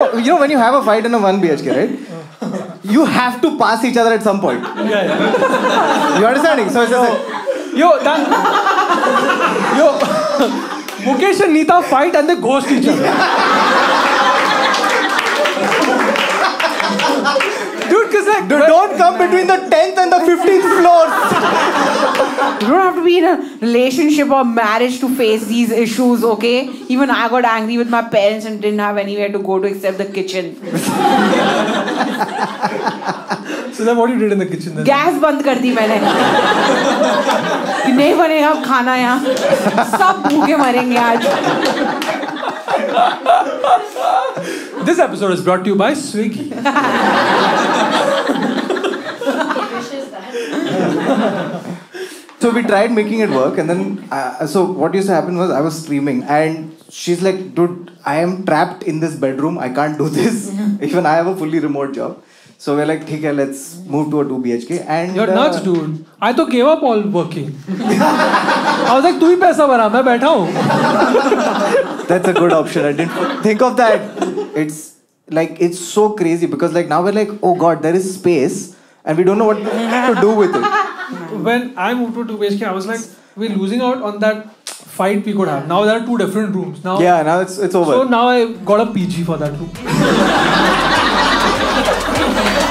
You know, when you have a fight in a 1 BHK, right? You have to pass each other at some point. Yeah, yeah. You understanding? So it's just like, Yo, that. Yo, Mukesh and Neeta fight and they ghost each other. Dude, cause like, Dude, don't come between the 10th and the 15th floors. You don't have to be in a relationship or marriage to face these issues, okay? Even I got angry with my parents and didn't have anywhere to go to except the kitchen. so then what you did in the kitchen then? Gas बंद कर दी मैंने कि नहीं बनेगा अब खाना यहाँ सब भूखे मरेंगे आज This episode is brought to you by Swiggy. So we tried making it work, and then uh, so what used to happen was I was streaming, and she's like, "Dude, I am trapped in this bedroom. I can't do this. Even I have a fully remote job." So we're like, "Okay, let's move to a two BHK." And You're uh, nuts, dude. I तो gave up all working. I was like, तू ही पैसा बना मैं बैठा हूँ. That's a good option. I didn't think of that. It's like it's so crazy because like now we're like, oh god, there is space, and we don't know what to do with it. When I moved to 2BHK, I was like, we're losing out on that fight we could have. Now there are two different rooms. Now, Yeah, now it's it's over. So now I got a PG for that room.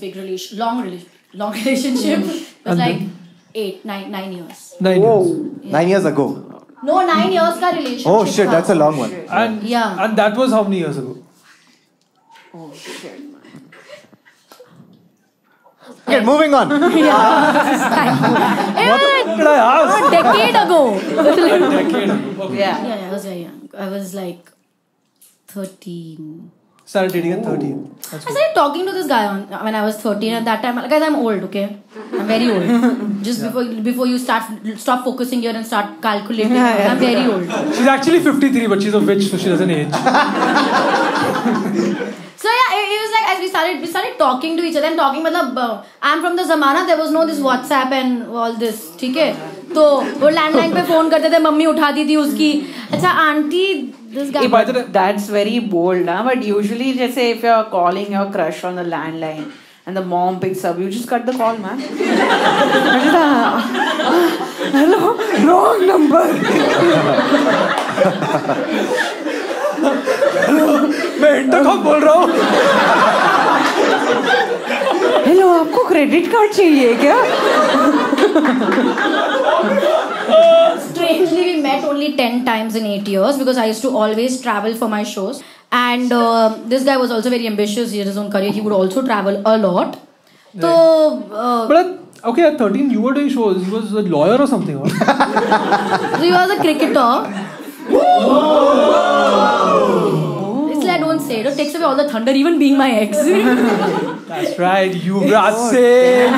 really serious big relation, long relation, long relationship. It was like eight, nine, nine years. Nine years. Nine years ago. No, nine years का relationship. Oh shit, था. that's a long one. And Yeah. and that was how many years ago? Oh shit. Okay, moving on. yeah. It was Did I ask? a decade ago. A decade ago. Okay. Yeah. Yeah, yeah, I was very young. I was like 13. Started dating at 13. That's I cool. started talking to this guy on, when I was 13. At that time, guys, I'm old, okay? I'm very old. Just yeah. before before you start stop focusing here and start calculating, yeah, yeah. I'm very old. She's actually 53, but she's a witch, so she doesn't age. So yeah, it, it was like as we started we started talking to each other and talking मतलब uh, I'm from the zamana there was no this WhatsApp and all this ठीक है तो वो landline पे phone करते थे mummy उठाती थी उसकी अच्छा aunty this guy Hey, by That's very bold, huh? but usually, just say if you're calling your crush on the landline and the mom picks up, you just cut the call, man. Uh, Hello, wrong number. मैं intercom बोल रहा हूँ hello आपको credit card चाहिए क्या only 10 times in 8 years because I used to always travel for my shows and uh, this guy was also very ambitious he had his own career he would also travel a lot so uh, But okay, at 13, you were doing shows. He was a lawyer or something. Right? So he was a cricketer. It's like I don't say it. It takes away all the thunder, even being my ex. That's right, Yuvraj Singh.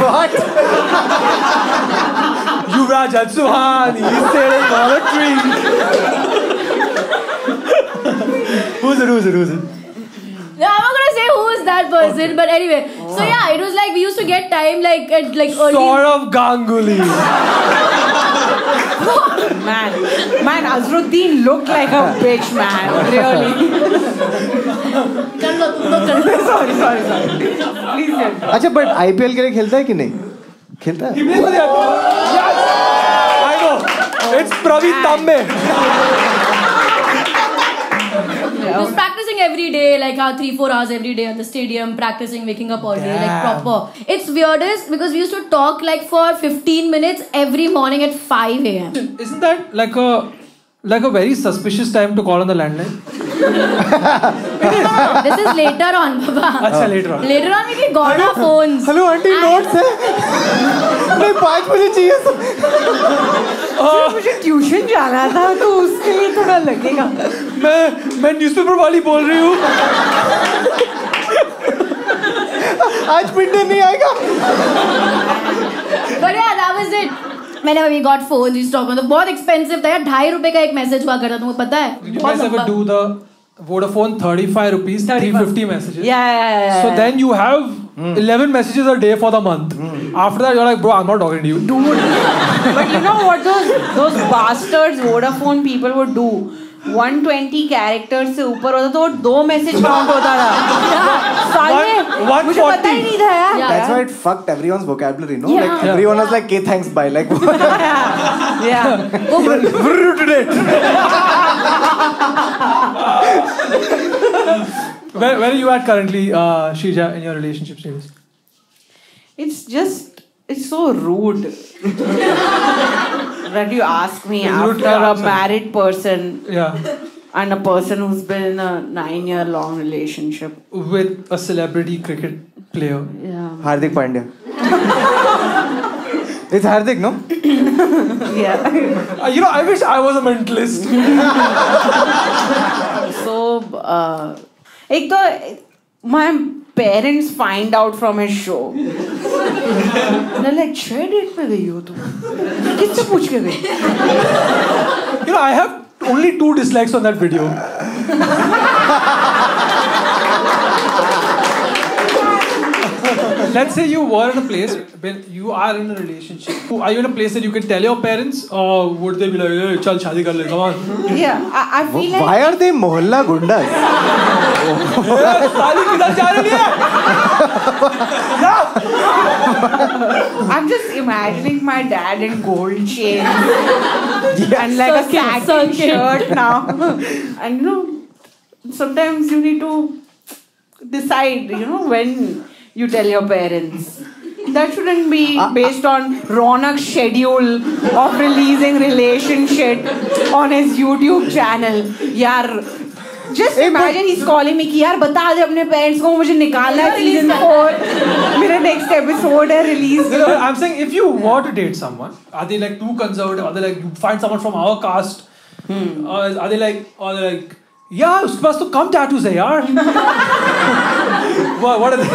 What? Raja Chouhan is on a tree. who's it? Who's it? Who's it? Yeah, I'm not gonna say who's that person, okay. but anyway. Oh. So yeah, it was like we used to get time like at like early. Sort of Ganguly. man, man, Azharuddin looked like a bitch, man. Really. sorry, sorry, sorry. Please. अच्छा but IPL के लिए खेलता है कि नहीं खेलता है it's Praveen Tambe. He was practicing every day, like uh, three, four hours every day at the stadium, practicing, waking up all day, like proper. It's weirdest because we used to talk like for 15 minutes every morning at 5 a.m. Isn't that like a like a very suspicious time to call on the landline? This is later on, Baba. अच्छा later on. Later on, we got our phones. Hello aunty notes है नहीं पाँच बजे चाहिए तो मुझे tuition जाना था तो उसके लिए थोड़ा लगेगा मैं मैं न्यूज़पेपर वाली बोल रही हूँ आज प्रिंटर नहीं आएगा But yeah, that was it. We used to talk on बहुत expensive था यार ढाई रुपए का एक मैसेज हुआ करता तुमको पता है you बहुत guys ever लंबा। Vodafone 35 rupees 350 messages yeah yeah yeah, yeah so then you have 11 messages a day for the month Mm. after that you're like bro I'm not talking to you dude but you know what those those bastards Vodafone people would do 120 characters से ऊपर होता तो दो message count होता था साले मुझे पता ही नहीं था यार. That's why it fucked everyone's vocabulary, no? Yeah. Like Yeah. everyone was like, "Okay, thanks, bye." Like, yeah where, where are you at currently uh, Shreeja in your relationship status It's just, it's so rude that you ask me It's after a married person yeah and a person who's been in a nine year long relationship. with a celebrity cricket player Yeah. Hardik Pandya. it's Hardik, no? Yeah. Uh, you know I wish I was a mentalist so, uh, एक तो my parents find out from his show. They're like, छह date पे गई हो तुम? किससे पूछ के गई? you know I have only two dislikes on that video let's say you were in a place when you are in a relationship. Are you in a place that you can tell your parents, or would they be like, hey, chal shadi kar le, come on? Yeah, I, I feel like. Why are they mohalla gundas? I'm just imagining my dad in gold chain yes. and like a satin shirt now. and you know, sometimes you need to decide, you know, when you tell your parents. That shouldn't be uh, uh, based on Raunaq's schedule of releasing relationship on his YouTube channel. Yar, just imagine he's calling me कि यार बता दे अपने parents ko mujhe निकालना season four next episode है release no, no, I'm saying if you want to date someone are they like too conservative are they like you find someone from our caste hmm. Uh, are they like or they like यार उसके पास to come tattoos hai यार what what are they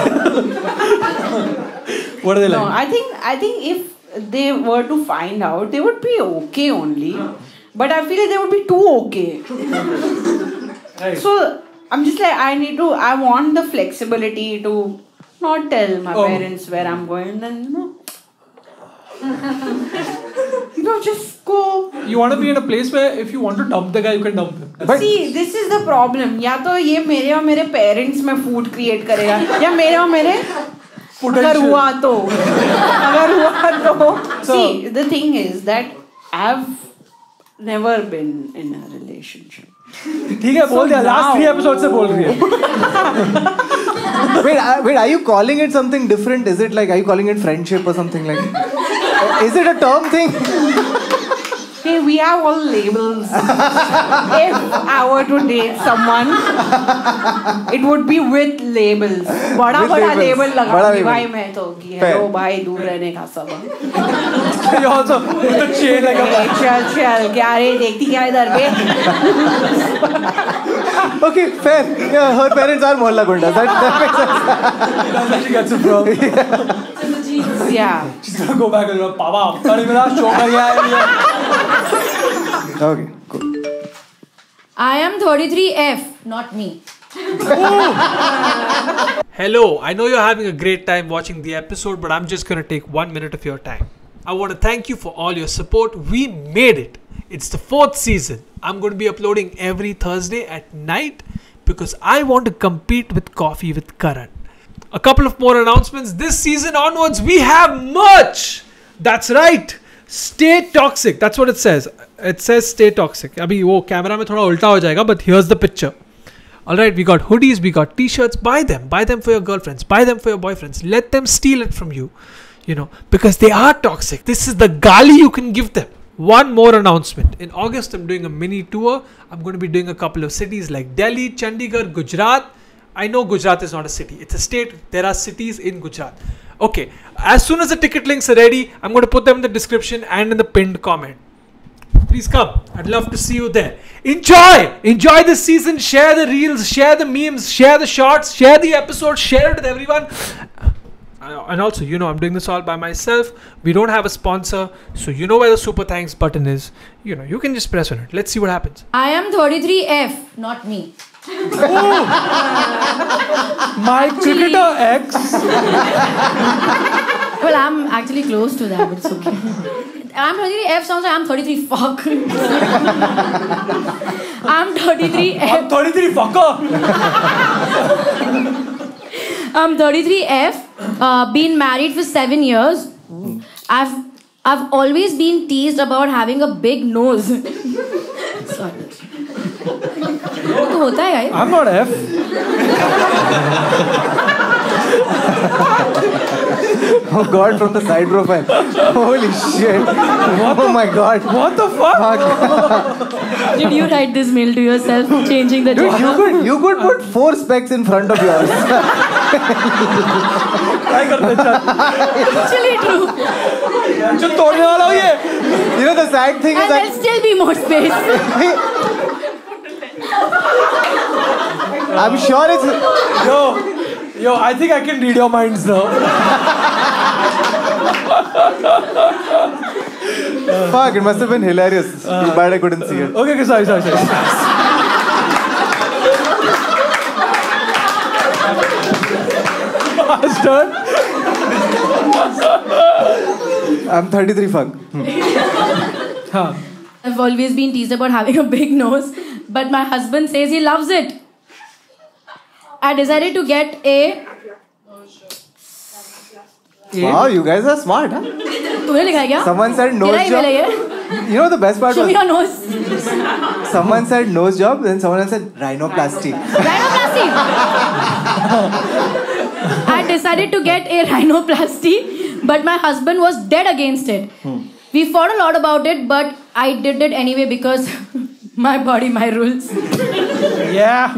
what are they No, like? I think I think if they were to find out, they would be okay only. But I feel like they would be too okay. Right. So I'm just like I need to. I want the flexibility to not tell my Oh. parents where I'm going. And then you know, you know, just go. you want to be in a place where if you want to dump the guy, you can dump him. That's- See, this is the problem. या तो ये मेरे और मेरे parents में food create करेगा या मेरे और मेरे अगर. हुआ तो अगर हुआ तो see the thing is that I've never been in a relationship ठीक है बोल दिया लास्ट थ्री एपिसोड से बोल रही है wait, uh, wait, are you calling it something different? Is it like, are you calling it friendship or something like? Is it a term thing? hey we have all labels if I were to date someone it would be with labels बड़ा With बड़ा labels. Label बड़ा लगाऊंगी label. भाई मैं तो कि Fair. Hello भाई दूर रहने का सब you also with the chain like a ए, चल चल क्या रे देखती क्या इधर बे Okay, fair. Yeah, her parents are mohalla gundas. That, that makes sense. that's where she gets it from. yeah Yeah. She's gonna go back and go, I'm okay, cool. I am 33F, not me. Hello, I know you're having a great time watching the episode, but I'm just gonna take one minute of your time. I want to thank you for all your support. We made it. It's the fourth season. I'm going to be uploading every Thursday at night because I want to compete with Coffee with Karan A couple of more announcements. This season onwards, we have merch. That's right. Stay toxic. That's what it says. It says stay toxic. अभी वो camera में थोड़ा उल्टा हो जाएगा, but here's the picture. All right, we got hoodies, we got t-shirts. Buy them. Buy them for your girlfriends. Buy them for your boyfriends. Let them steal it from you. You know, because they are toxic. This is the gali you can give them. One more announcement. In August, I'm doing a mini tour. I'm going to be doing a couple of cities like Delhi, Chandigarh, Gujarat. I know Gujarat is not a city, it's a state. There are cities in Gujarat. Okay, as soon as the ticket links are ready, I'm going to put them in the description and in the pinned comment. Please come. I'd love to see you there. Enjoy! Enjoy this season. Share the reels, share the memes, share the shots, share the episodes, share it with everyone. Uh, and also, you know, I'm doing this all by myself. We don't have a sponsor, so you know where the super thanks button is. You know, you can just press on it. Let's see what happens. I am 33F, not me. My cricketer ex. Well, I'm actually close to that, but it's okay. I'm 33F sounds like I'm 33. Fuck. I'm 33F. I'm 33 fucker. I'm 33F. Uh, been married for seven years. I've I've always been teased about having a big nose. Sorry. तो होता है guys. I'm not F. Oh god, from the side profile. Holy shit. Oh my god. What the fuck? Did you write this mail to yourself, changing the Dude, you gender? could you could put four specs in front of yours. Try करते चल. Actually true. चल तोड़ने वाला हूँ ये. You know the sad thing is And there'll that still be more space. I'm sure it's Yo, yo, I think I can read your minds now. fuck. It must have been hilarious. Uh, Too bad I couldn't see it. Okay, okay, sorry, sorry, sorry. Bastard. I'm 33. Fuck. हाँ. I've always been teased about having a big nose, but my husband says he loves it. I decided to get a. Wow, you guys are smart, huh? तूने लिखा है क्या? Someone said तेरा nose email है job. ये? You know the best part Show me was your nose. someone said nose job, then someone else said rhinoplasty. Rhinoplasty. I decided to get a rhinoplasty, but my husband was dead against it. We fought a lot about it, but I did it anyway because my body, my rules. Yeah.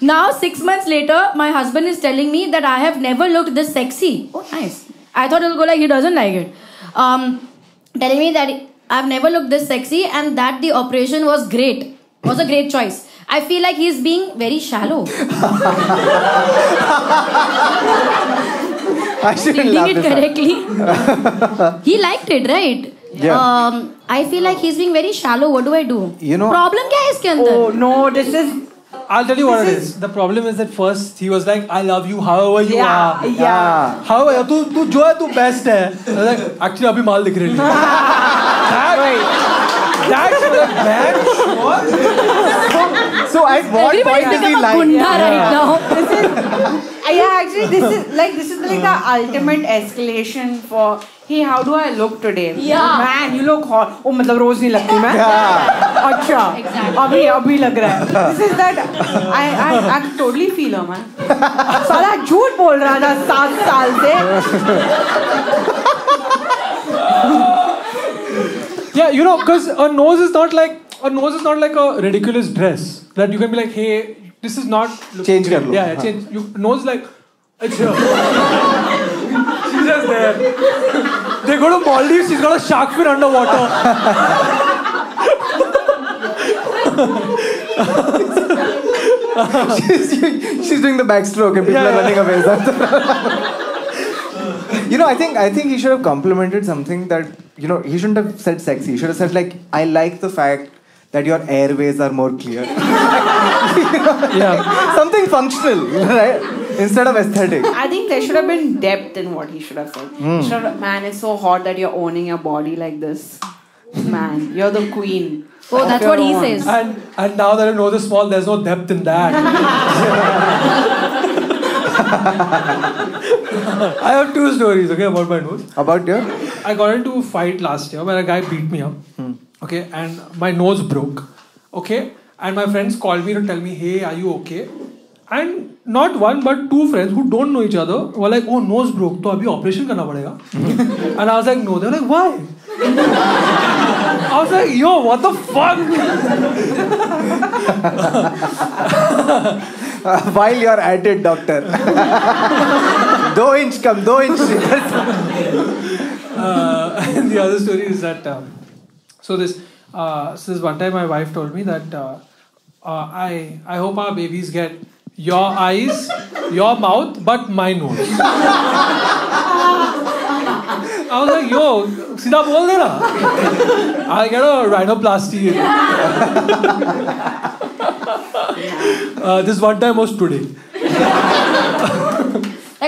Now, six months later, my husband is telling me that I have never looked this sexy. Oh, nice. I thought it'll go like he doesn't like it. Um, telling me that I've never looked this sexy and that the operation was great. Was a great choice. I feel like he's being very shallow. I shouldn't laugh it this correctly. he liked it, right? Yeah. Um, I feel like he's being very shallow. What do I do? You know- Problem क्या है इसके अंदर? Oh no, this is I'll tell you what it is. The problem is that first he was like, I love you however you yeah, are. yeah. However, तू तू जो है तू best है. I was like, actually अभी माल दिख रही है. That, that's like, man, what? So so at what Everybody's point did he become a like? gunda right now. Uh, yeah, actually, this is like this is like the ultimate escalation for. Hey, how do I look today? Yeah. Man, you look hot. Oh, मतलब रोज नहीं लगती मैं. अच्छा. Exactly. अभी अभी लग रहा है. This is that. I I I totally feel her man. साला झूठ बोल रहा था सात साल से. Yeah, you know, because a nose is not like a nose is not like a ridiculous dress that you can be like, hey, this is not. looking Change great. kar lo. Yeah, yeah, change. You nose like it's here. she's just there. They go to Maldives. She's got a shark fin underwater. she's, she's doing the backstroke and people Yeah, are running away. you know, I think I think he should have complimented something that you know he shouldn't have said sexy. He should have said like, I like the fact that your airways are more clear. Yeah. something functional, right? Instead of aesthetic. I think there should have been depth in what he should have said. He hmm. should have, man, it's so hot that you're owning your body like this. Man, you're the queen. Oh, that's what he own. says. And and now that I know this small, there's no depth in that. I have two stories, okay, about my nose. About your I got into a fight last year where a guy beat me up. Hmm okay and my nose broke okay and my friends called me to tell me hey are you okay and not one but two friends who don't know each other were like oh nose broke to abhi operation karna padega and i was like no they were like why I was like, yo, what the fuck? uh, while you're at it, doctor. do inch come, do inch. uh, and the other story is that um, so this uh, so this one time my wife told me that uh, uh, I I hope our babies get your eyes, your mouth, but my nose. I was like, yo, सीधा बोल देना. I get a rhinoplasty. uh, this one time was today.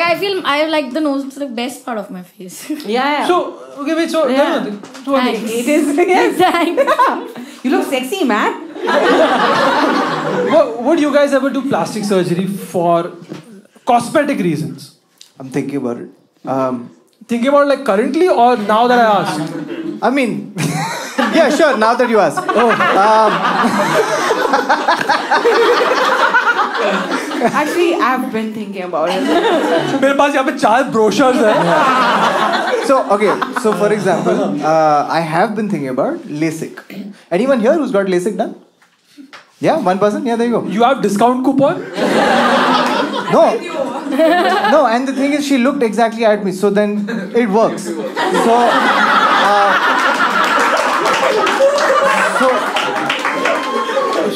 Like I feel I like the nose. It's the best part of my face. Yeah, yeah. So okay, wait. So Yeah. tell me, so one it is. Yes. Thanks. You look sexy, man. Wo- would you guys ever do plastic surgery for cosmetic reasons? I'm thinking about it. Um, Thinking about like currently or now that I asked? I mean, yeah, sure. Now that you ask. Actually, I've been thinking about it. मेरे पास यहाँ पे चार brochures हैं. So okay. So for example, uh, I have been thinking about LASIK. Anyone here who's got LASIK done? Yeah, one person. Yeah, there you go. You have discount coupon? No. No, and the thing is, she looked exactly at me, so then it works. So, uh, so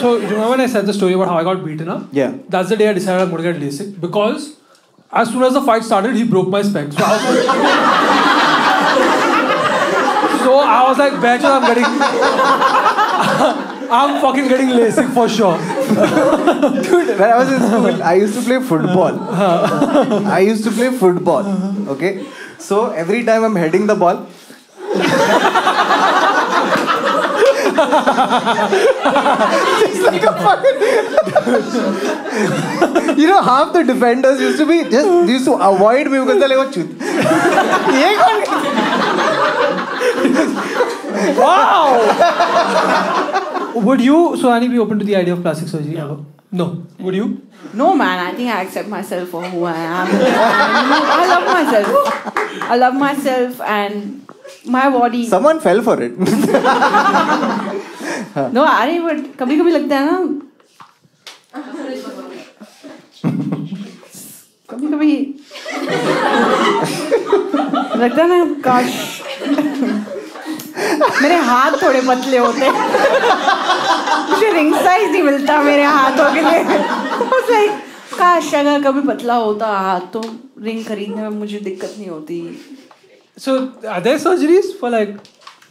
so you remember when I said the story about how I got beaten up? Yeah. That's the day I decided I'm going to get LASIK because as soon as the fight started, he broke my specs. So I was like, so I was like bet I'm getting. I'm fucking getting LASIK for sure. dude, when I was in school, I used to play football. I used to play football. Okay, so every time I'm heading the ball. just like a fucking. you know, half the defenders used to be just used to avoid me because they're like, oh, "What? Wow. Would you, Suhani, be open to the idea of plastic surgery? No. No. Would you? No, man. I think I accept myself for who I am. I love myself. I love myself and my body. Someone fell for it. No, अरे but कभी कभी लगता है ना। कभी कभी। लगता है ना काश। मेरे हाथ थोड़े पतले होते। मुझे रिंग साइज़ नहीं मिलता मेरे हाथों के लिए। काश अगर कभी पतला होता हाथ तो रिंग खरीदने में मुझे दिक्कत नहीं होती। Are there surgeries for like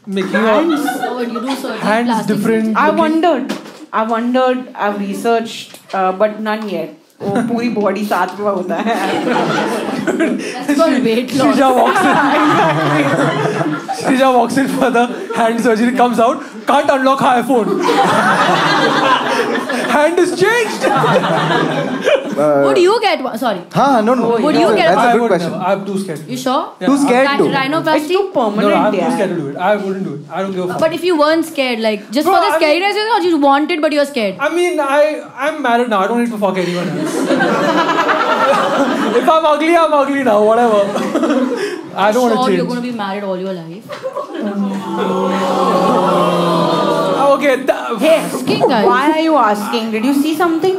making hands, you do hands different. I wondered. I wondered. I've researched, uh, but none yet. वो पूरी बॉडी साथ में होता है weight loss Shreeja walks in Shreeja walks in for the hand surgery comes out can't unlock high hand is changed. Would you get one? Sorry. हाँ, no, no. Would you get That's a good question. never. I'm too scared. You sure? Yeah, Too scared Rhi- to. It's too permanent no, I'm too scared to do it. I wouldn't do it. I don't give a fuck. But if you weren't scared, like just Bro, for the I mean- scariness, or you want it but you're scared. I mean, I I'm married now. I don't need to fuck anyone else. if I'm ugly, I'm ugly now. Whatever. I don't want sure to you're gonna be married all your life. Ah, Okay. th- Hey, asking guys. Why are you asking? Did you see something?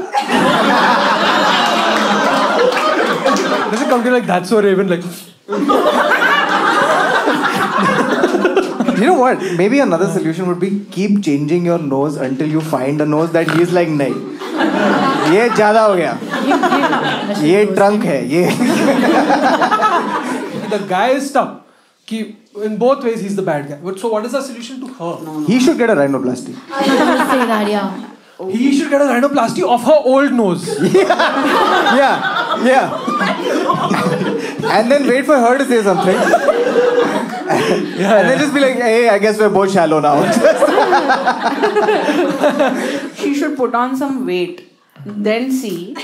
Does it come to like that's so Raven like? You know what? Maybe another solution would be keep changing your nose until you find a nose that he's like नहीं ये ज़्यादा हो गया ये trunk है ये The guy is stuck. Ki, in both ways, he's the bad guy. But so, what is the solution to her? he should get a rhinoplasty I was gonna say that, yeah. He should get a rhinoplasty of her old nose. yeah yeah and then wait for her to say something and then just be like hey I guess we're both shallow now She should put on some weight. Then see.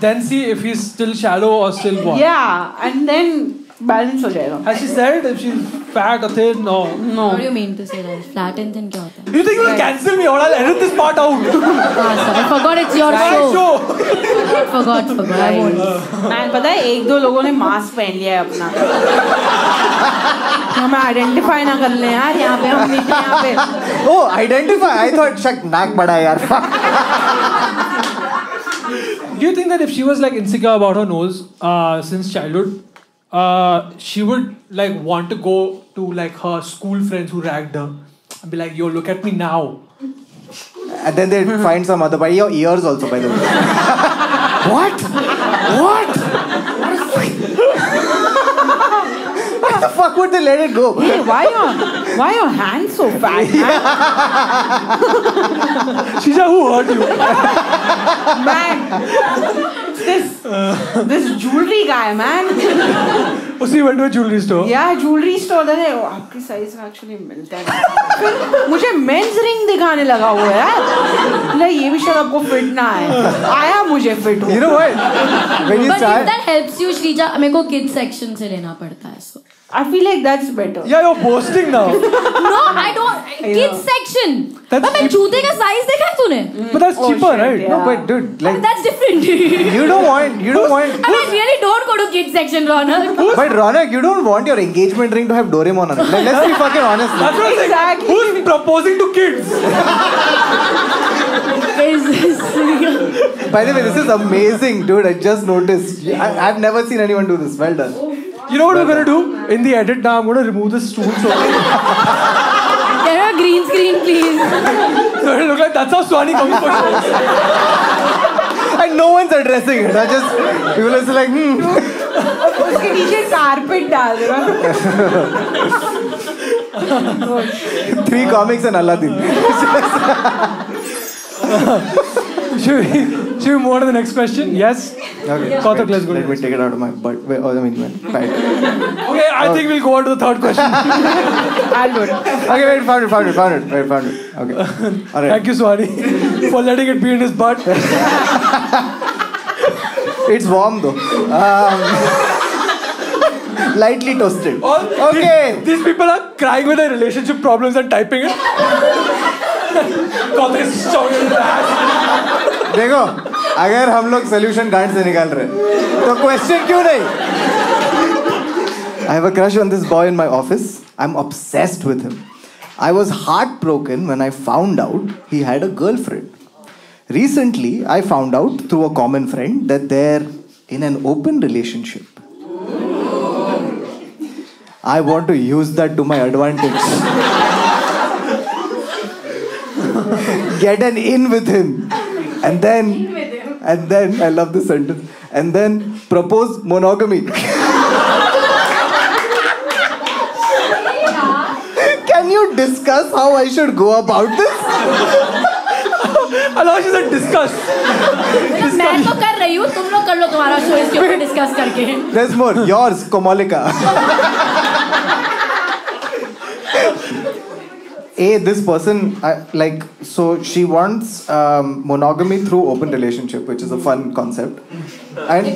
then see if he's still shallow or still what. Yeah, and then balance हो जाएगा। Has she said if she is fat or thin no no what you mean to say that flat and thin क्या होता है? You think you will cancel me or I will edit this part out I forgot it's your show forgot forgot I won't man पता है एक दो लोगों ने mask पहन लिया है अपना। हम आइडेंटिफाई ना कर ले यार यहाँ पे हम नीचे यहाँ पे। ओ आइडेंटिफाई आई थॉट शक नाक बड़ा यार। Do you think that if she was like insecure about her nose uh, since childhood, uh, she would like want to go to like her school friends who ragged her and be like, "Yo, look at me now." And then they find some other by your ears also, by the way. what? What? Why the fuck would they let it go? Hey, why your why your hands so fat man? Shreeja, who hurt you? man this this jewelry guy man Oh, he went to a jewelry store. yeah jewelry store है आपकी size का actually मिलता है मुझे mains ring दिखाने लगा हुआ है यार ये भी शायद आपको फिट ना है आया मुझे fit You know what? When you But if start. that helps you, Shrija, मेरे को kids section से लेना पड़ता है so. I feel like that's better. Yeah, you're boasting now. no, I don't. Kids section. That's but cheap. जूते का size देखा है But that's oh, cheaper, shit, right? Yeah. No, but dude, like I mean, that's different. you don't want. You don't want. I mean, really don't go to kids section, Raunaq. but Raunaq, you don't want your engagement ring to have Doraemon on it. Like, let's be fucking honest. That's what exactly. Who's proposing to kids? By the way, this is amazing, dude. I just noticed. I, have never seen anyone do this. Well done. You know what we're gonna do? In the edit now, I'm gonna remove this stools. so Get a green screen, please. so it'll look like that's how Suhani comes for shows. And no one's addressing it. I just people are just like hmm. उसके नीचे carpet डाल रहा three comics and Aladdin should we, should we move on to the next question? Yes? Okay. Kautuk, wait, let's go Let me take it out of my butt. Wait, oh, I mean, my pant. Okay, I think we'll go on to the third question. I'll do it Okay, wait, found it, found it, found it. Wait, found it. Okay. All right. Thank you, Suhani, for letting it be in his butt. It's warm though. Um, lightly toasted. All Okay. These, these people are crying with their relationship problems and typing it. Kautuk is showing his ass. देखो अगर हम लोग solution गांड से निकाल रहे तो question क्यों नहीं I have a crush on this boy in my office I am obsessed with him I was heart broken when I found out he had a girlfriend recently i found out through a common friend that they're in an open relationship I want to use that to my advantage. Get an in with him. And then, and then, I love this sentence, and then propose monogamy. Can you discuss how I should go about this? She said discuss. मैं तो कर रही हूँ तुम लोग कर लो तुम्हारा show इसके ऊपर डिस्कस करके There's more. Yours, Komalika. a this person I, like so she wants um, monogamy through open relationship which is a fun concept. And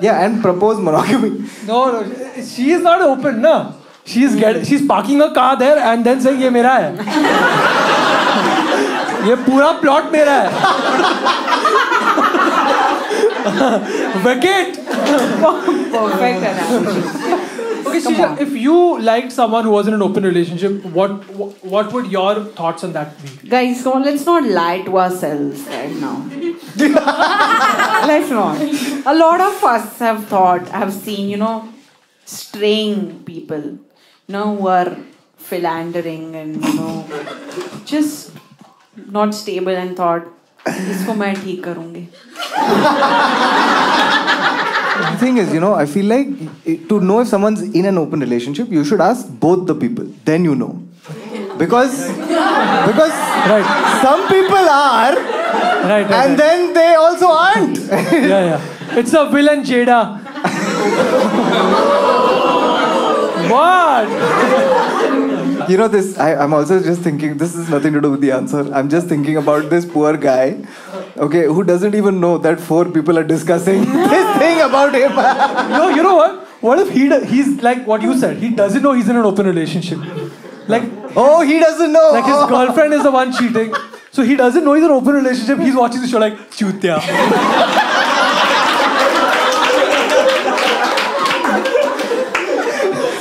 yeah and propose monogamy. No no she is not open no she's get, she's parking a car there and then saying ye mera hai. Ye pura plot mera hai. Vacate perfect Okay, Shreeja, if you liked someone who was in an open relationship, what what would your thoughts on that be? Guys, so let's not lie to ourselves right now. let's not. A lot of us have thought, have seen, you know, straying people, you know, who are philandering and you know, just not stable and thought, इसको मैं ठीक करूँगी. The thing is, you know, I feel like to know if someone's in an open relationship, you should ask both the people. Then you know. Because, because Right, some people are, right, right. and right. then they also aren't. yeah, yeah. It's a Will and Jada. what? You know, this, I, I'm also just thinking, this is nothing to do with the answer. I'm just thinking about this poor guy, okay, who doesn't even know that four people are discussing this thing about him. No, you know what? What if he do- he's like what you said? He doesn't know he's in an open relationship. Like oh, he doesn't know. like his girlfriend is the one cheating. So he doesn't know he's in an open relationship. He's watching the show like chutya.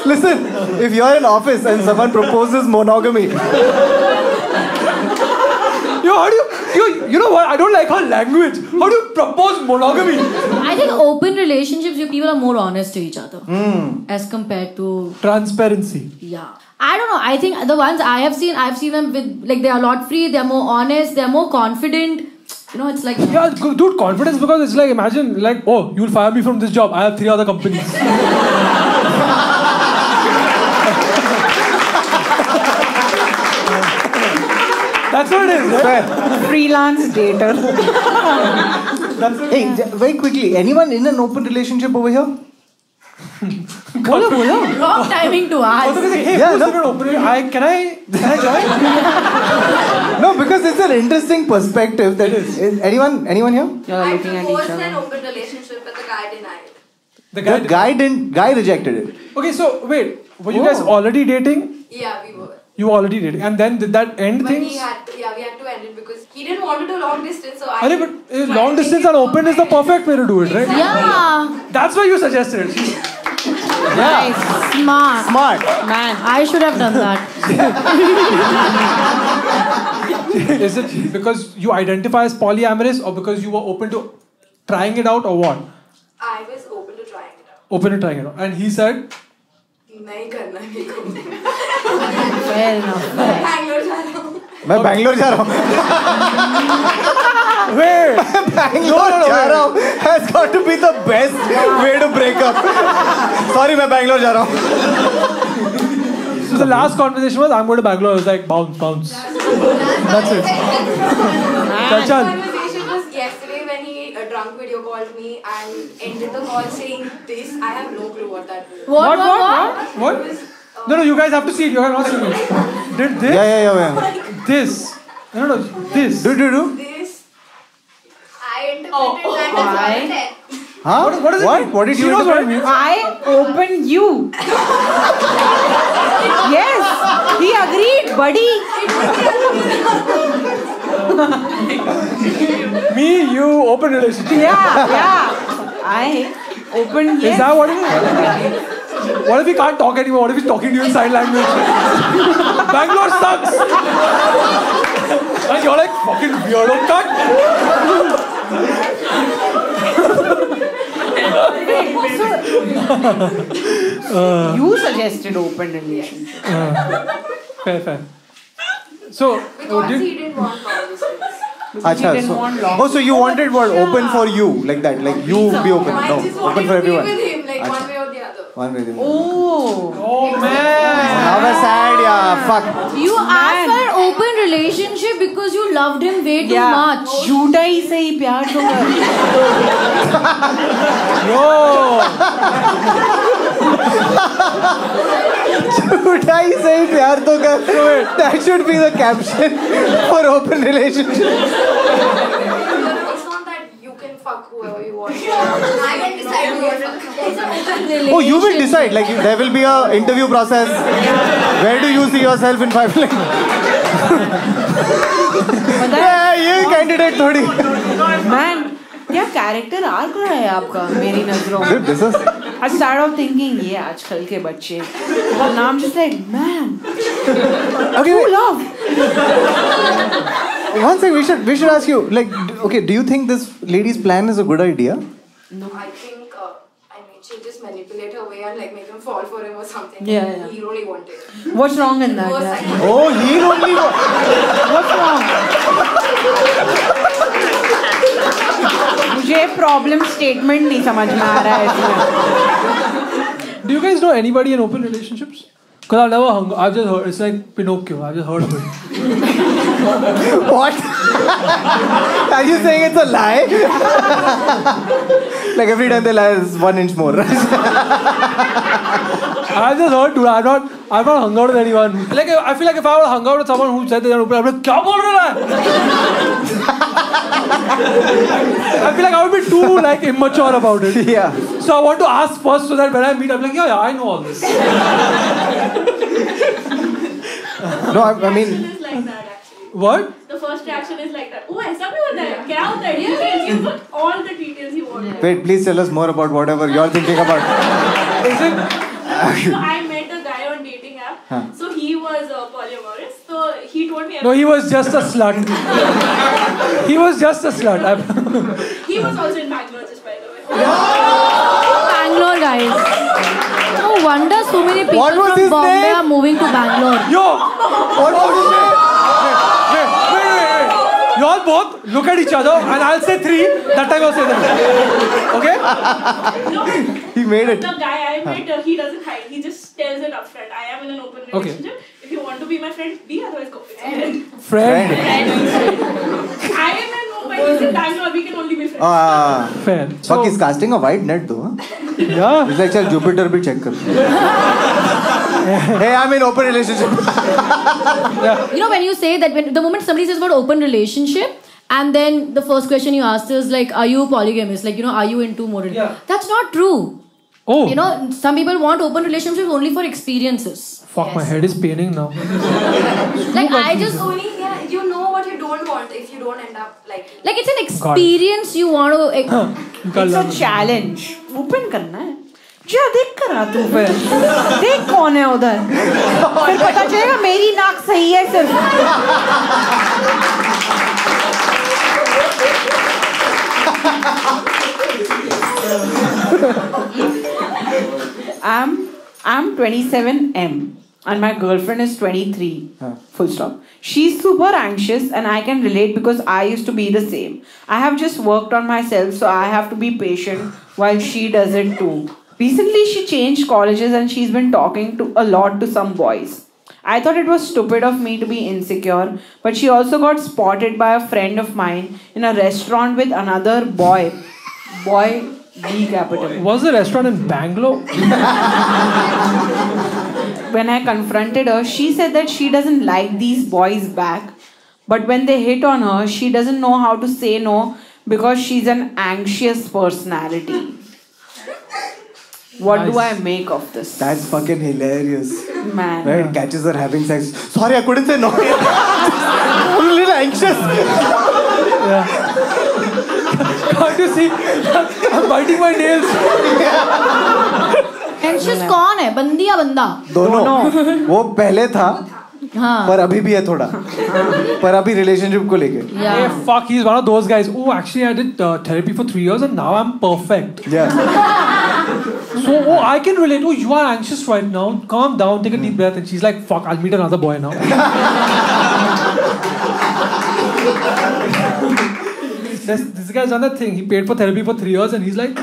listen, if you're in office and someone proposes monogamy, Yo, how do you, you, you know what? I don't like her language. How do you propose monogamy? I think open relationships, you people are more honest to each other hmm. as compared to Transparency. yeah. I don't know. I think the ones I have seen, I've seen them with like they are a lot free. They're more honest. They're more confident. You know, it's like Yeah, dude, confidence because it's like imagine like oh you'll fire me from this job. I have three other companies. That's what it is. Right? Freelance dater. hey, j- very quickly, anyone in an open relationship over here? बोलो बोलो wrong timing to Also, ask. it's like, hey, Yeah, who's no. in an open? I can I can I join? No, because it's an interesting perspective. That is, is anyone anyone here? You're I looking at each proposed an other. open relationship, but the guy denied. The guy. The guy didn't. Guy rejected it. Okay, so wait, were you guys already dating? Yeah, we were. You were already dating, and then did that end But things? he had yeah, we had to end it because he didn't want to do long distance. So I. Arey, but uh, long distance and open is the perfect way to do it, right? Yeah, That's why you suggested it. Nice. smart. Smart. Man. I should have done that. Is it because you identify as polyamorous or because you were open to trying it out or what? I was open to trying it out. Open to trying it out. And he said, नहीं करना मेरे को बैंगलोर जा रहा हूँ मैं बैंगलोर जा रहा हूँ बैंगलोर जा रहा हूँ has got to be the best way to break up sorry मैं बैंगलोर जा रहा हूँ so the last conversation was, I'm going to Bangalore. I was like, bounce, bounce. That's it. Chachal. conversation drunk video called me and ended the call saying this. I have no clue what that was. What? What? What? What? Uh, no, no, you guys have to see it. You have not seen it. Did this? yeah yeah yeah, yeah. This. No, no, this. do do do This. I oh, interpreted that as why? content. huh What, what is what it? what did she you knows what it means. I open you. yes, he agreed, buddy. Me, you, open relationship. Yeah, yeah. I open Is that what it is? What if he can't talk anymore? What if he's talking to you in sign language? Bangalore sucks! and you're like, fucking weirdo cut! you suggested open relationship. Fair, fair. So, Because oh, did, he didn't want long distance. Acha, didn't so, want long oh so you wanted what open for you like that like you be open I no just open wanted for to be everyone with him, like Acha. one way or the other. one way Oh, oh man! now we're sad yeah fuck You asked for an open relationship because you loved him way too yeah. much. झूठा ही सही प्यार तो कर. झूठाई से ही प्यार तो कर that should be the caption for open relationship Oh, you will decide. Like you, there will be a interview process. Where do you see yourself in five years? yeah, ये candidate थोड़ी. Man, क्या character arc रहा है आपका मेरी नज़रों में? This is I started off thinking ये आजकल के बच्चे and I'm just like man okay true wait, love one thing we should we should ask you like d- okay do you think this lady's plan is a good idea I think, uh, I mean, she'll just manipulate her way and like make him fall for him or something. Yeah, yeah. He really wanted. what's wrong in that Worse yeah? idea. oh he only wa- what's wrong मुझे problem statement नहीं समझ में आ रहा है इसमें Do you guys know anybody in open relationships? Because I've never hung. I've just heard. It's like Pinocchio. I've just heard of it. what are you saying it's a lie like every time they lie is one inch more I've just heard. Dude, I've not. I've not hung out with anyone. Like I feel like if I would hung out with someone who said they're open, I'd be like, क्या बोल रहा है? I feel like I would be too like immature about it. yeah So I want to ask first so that when I meet, I'm like, yeah, yeah, I know all this. no I, I mean is like that actually. What? The first reaction is like that. Oh, ऐसा भी होता है? क्या होता है? Details. You put all the details you want. wait please tell us more about whatever you're thinking about Is it? So I met Huh. So he was uh, polyamorous. So he told me No, he was just a slut. he was just a slut. He was also in Bangalore, just by the way. Bangalore, guys. No wonder so many people What was from Bombay name? are moving to Bangalore. Yo, What was his name? wait, wait, wait, wait, wait. You all both look at each other and I'll say three. That time I'll say that. Okay? No, He made it. the guy I met, uh, he doesn't hide. He just tells it upfront. I am in an open Okay. relationship. If you want to be my friend, be. Otherwise, go. It's fine. Friend. I am in Mumbai. He's in Bangalore. We can only be friends. Ah, Fair. fuck, he's casting a wide net though. Huh? yeah. He's like, चल Jupiter भी check कर. hey, I'm in open relationship. You know, when you say that, when the moment somebody says about open relationship, and then the first question you asked is like, are you polygamous? Like, you know, are you into more? Yeah. That's not true. Oh, You know, some people want open relationships only for experiences. fuck, my head is paining now. Like, I just, Only, yeah, you know what you don't want if you don't end up like. like, it's an experience you want to. Kal- It's a challenge. Open करना है जा देख कर आ तू फिर देख कौन है उधर फिर पता चलेगा मेरी नाक सही है सिर्फ I'm I'm 27M and my girlfriend is 23. Full stop. She's super anxious and I can relate because I used to be the same. I have just worked on myself so I have to be patient while she does it too. Recently she changed colleges and she's been talking to a lot to some boys. I thought it was stupid of me to be insecure, but she also got spotted by a friend of mine in a restaurant with another boy. Boy B capital. Was the restaurant in Bangalore? when I confronted her, she said that she doesn't like these boys back. But when they hit on her, she doesn't know how to say no because she's an anxious personality. What do I make of this? That's fucking hilarious. Man. Right? Catches her having sex. Sorry, I couldn't say no. I'm a little anxious. Can't you see? I'm biting my nails. Anxious कौन है? बंदी या बंदा। दोनों। वो पहले था हाँ. पर अभी भी है थोड़ा। पर अभी रिलेशनशिप को लेके। ये fuck he is one of those guys oh actually I did therapy for 3 years and now I am perfect yes so oh I can relate oh you are anxious right now calm down take a deep breath and she is like fuck I will meet another boy now this, this guy's done that thing. He paid for therapy for three years and he's like,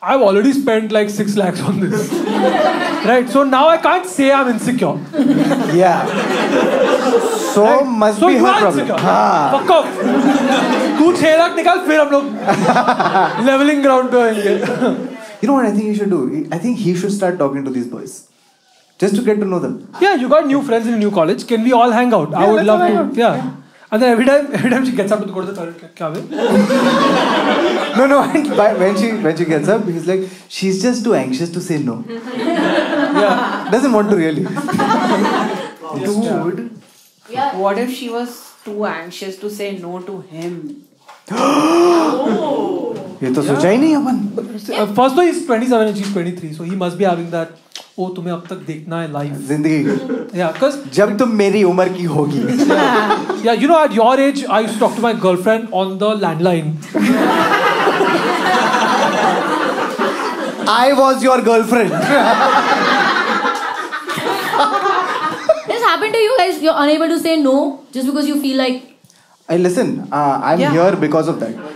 I've already spent like six lakhs on this. right? So now I can't say I'm insecure. Yeah. So Right? must so be you her are problem. insecure. हाँ. Fuck off. तू छह लाख निकाल फिर हम लोग levelling ground पे आएंगे You know what I think you should do? I think he should start talking to these boys. Just to get to know them. Yeah, you got new friends in a new college. Can we all hang out? I Yeah, would let's love all to. hang out. Yeah. And then every time, every time she gets up to go to the toilet, क्या No, no. and by- when she when she gets up, he's like, she's just too anxious to say no. Yeah. Doesn't want to really. Dude. Yeah. What if she was too anxious to say no to him? oh. ये तो सोचा ही नहीं अपन. Uh, first of all, he's 27 and she's 23, so he must be having that. ओ तुम्हें अब तक देखना है लाइफ ज़िंदगी। या जब तुम मेरी उम्र की होगी। या you know at your age I used talk to my girlfriend on the landline I was your girlfriend this happened to you guys you are unable to say no just because you feel like I listen I am here because of that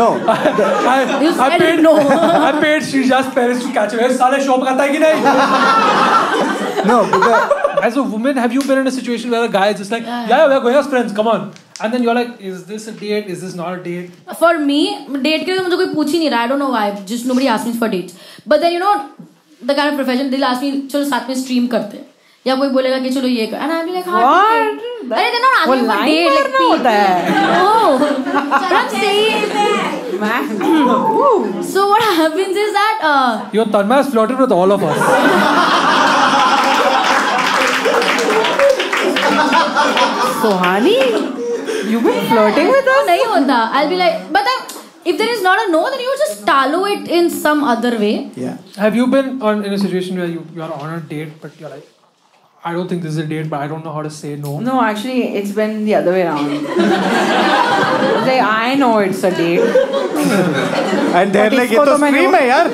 no. I, You I paid no. I paid Srija's parents to catch him. साले show पकाता है कि नहीं? No. Because As a woman, have you been in a situation where a guy is just like, yeah, yeah, we're going as friends, come on. And then you're like, is this a date? Is this not a date? for me date के लिए तो मुझे कोई पूछ ही नहीं रहा I don't know why just nobody asked me for dates but then you know the kind of profession they'll ask me चलो साथ में stream करते हैं या कोई बोलेगा कि चलो ये कर एंड आई लाइक अरे देन ना आस्किंग फॉर डेट लाइक होता है ओह I am saying so what happens is that your tanmay has flirted with all of us Sohani you been flirting with us नहीं होता I be like but If there is not a no, then you just tallow it in some other way. Yeah. Have you been on in a situation where you you are on a date but you're like I don't think this is a date, but I don't know how to say no. No, actually, it's been the other way around. It's like, I know it's a date. And they're But like, ये इसको तो तो मैंने stream है यार.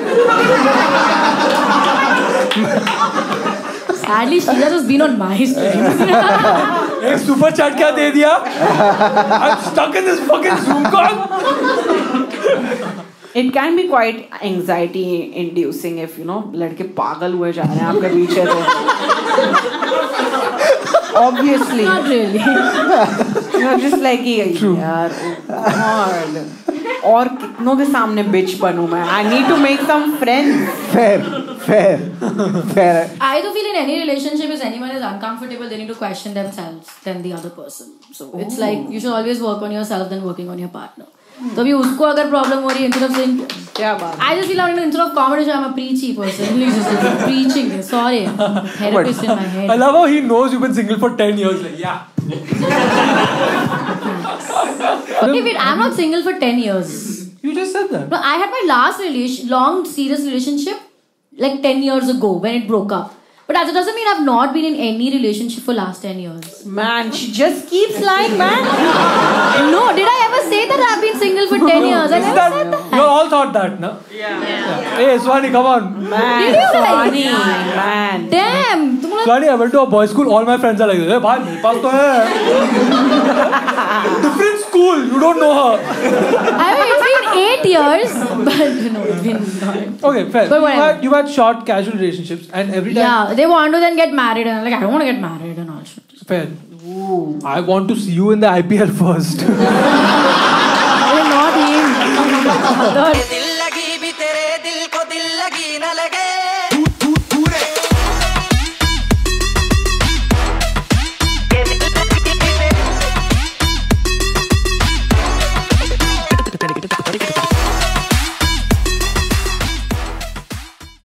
Sadly, Sheila has been on my stream. एक super chat क्या दे दिया I'm stuck in this fucking Zoom call. It can be quite anxiety inducing if you know लड़के पागल हुए जा रहे हैं आपके पीछे तो और कितनों के सामने बिच बनू मैं I need to make some friends fair fair fair I do feel in any relationship is anyone is uncomfortable they need to question themselves than the other person so oh. it's like you should always work on yourself than working on your partner तो अभी उसको अगर problem हो रही है instead of saying क्या बात I just feel like instead of comedy, I'm a preachy person. Please just like, preaching. this. Sorry, I'm a therapist in my I head. love how he knows you've been single for 10 years. Like, yeah. Okay, wait, I'm not single for ten years. You just said that. No, I had my last relation, long serious relationship, like ten years ago when it broke up. But that doesn't mean I've not been in any relationship for last ten years. man she just keeps lying man No, did I ever say that I've been single for 10 years. I never that, said that. You all thought that, no? Yeah. yeah. yeah. Hey, Suhani, come on. Man. Did you Suhani, guys? man. Damn. Suhani, I went to a boys' school. All my friends are like, hey, bhai, mere paas to hai. Different school. You don't know her. I mean, it's been eight years, but you know, it's been not. Okay, fair. But you had, you had short, casual relationships, and every time. Yeah, they want to then get married, and I'm like, I don't want to get married and all shit. Fair. I want to see you in the IPL first. They're not him. Other- दिल